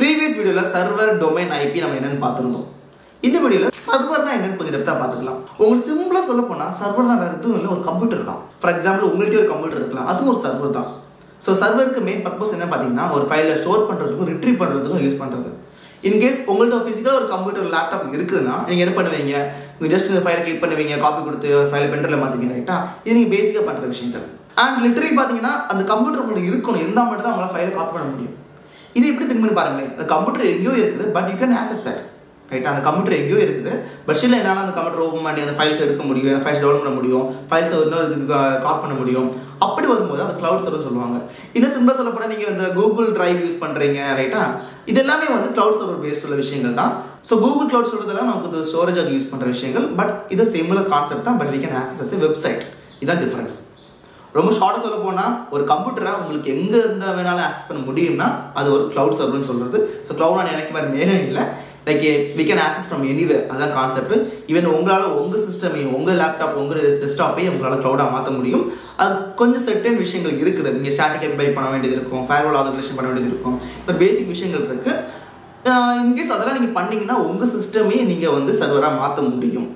Previous வீடியோவில் server domain IP நம்ம என்னன்னு பார்த்துருந்தோம். இந்த வீடியோவில் சர்வர்னா என்னன்னு கொஞ்சம் டெப்த்தாக பார்த்துக்கலாம். உங்களுக்கு சிம்பிளாக சொல்ல போனால் சர்வர்னா வேறு எதுவும் இல்லை ஒரு கம்ப்யூட்டர் தான். ஃபார் எக்ஸாம்பிள் உங்கள்கிட்ட ஒரு கம்ப்யூட்டர் இருக்கலாம். அதுவும் ஒரு சர்வர் தான். ஸோ சர்வருக்கு மெயின் பர்பஸ் என்ன பார்த்தீங்கன்னா ஒரு ஃபைலை ஸ்டோர் பண்ணுறதுக்கும் ரிட்ரீவ் பண்ணுறதுக்கும் யூஸ் பண்ணுறது இன்கேஸ் உங்கள்கிட்ட ஃபிசிக்கலாக ஒரு கம்ப்யூட்டர் லேப்டாப் இருக்குதுன்னா நீங்கள் என்ன பண்ணுவீங்க? நீங்கள் ஜஸ்ட் இந்த ஃபைலை கிளிக் பண்ணுவீங்க காப்பி கொடுத்து ஃபைலை பென்ட்ரில் மாற்றிங்க ரைட்டா இது நீங்கள் பேசிக்காக பண்ணுற விஷயங்கள். அண்ட் லிட்டரலி பார்த்தீங்கன்னா அந்த கம்ப்யூட்டர் உங்களுக்கு இருக்கணும். இருந்தால் மட்டும் தான் உங்களால் ஃபைலை காப்பி பண்ண முடியும். இது எப்படி திரும்பி பாருங்களேன். இந்த கம்ப்யூட்டர் எங்கேயோ இருக்குது but you can access that ரைட்டா அந்த கம்ப்யூட்டர் எங்கேயோ இருக்குது. பட் ஸ்டில் என்னால் அந்த கம்ப்யூட்டர் ஓப்பன் பண்ணி அந்த ஃபைல்ஸ் எடுக்க முடியும் ஃபைல்ஸ் டவுன் பண்ண முடியும் ஃபைல்ஸ் இன்னொரு இதுக்கு காப்பி பண்ண முடியும். அப்படி வரும்போது அந்த க்ளவுட் சர்வர் சொல்லுவாங்க. இன்னும் சிம்பிள் சொல்லப்போனால் நீங்கள் இந்த கூகுள் டிரைவ் யூஸ் பண்ணுறீங்க ரைட்டா இது எல்லாமே வந்து க்ளவுட் சர்வர் பேஸ் உள்ள விஷயங்கள் தான். ஸோ கூகுள் க்ளவுட் சொல்கிறதெல்லாம் நமக்கு இந்த ஸ்டோரேஜாக யூஸ் பண்ணுற விஷயங்கள் பட் இது சிமிலர் கான்செப்ட் தான் but we can access website இதான் டிஃப்ரென்ஸ் ரொம்ப ஷார்ட்டாக சொல்ல போனால் ஒரு கம்ப்யூட்டரை உங்களுக்கு எங்கே இருந்தால் வேணாலும் ஆக்சஸ் பண்ண முடியும்னா அது ஒரு க்ளவுட் சர்வர்னு சொல்கிறது ஸோ க்ளவுட் நான் மாதிரி மேலே இல்லை. Like we can access from anywhere அதான் கான்செப்ட் ஈவன் உங்களால் உங்கள் சிஸ்டமையும் உங்கள் லேப்டாப் உங்கள் டெஸ்க்டாப்பையும் உங்களால் க்ளவுடாக மாற்ற முடியும். அது கொஞ்சம் செட்டன் விஷயங்கள் இருக்குது. நீங்கள் ஸ்டாட்டிக் பை பண்ண வேண்டியது இருக்கும். ஃபயர்வால் ஆதரேஷன் பண்ண வேண்டியது இருக்கும். இப்போ பேசிக் விஷயங்கள் இருக்குது இன்கேஸ் அதெல்லாம் நீங்கள் பண்ணிங்கன்னா உங்கள் சிஸ்டமே நீங்கள் வந்து சர்வராக மாற்ற முடியும்.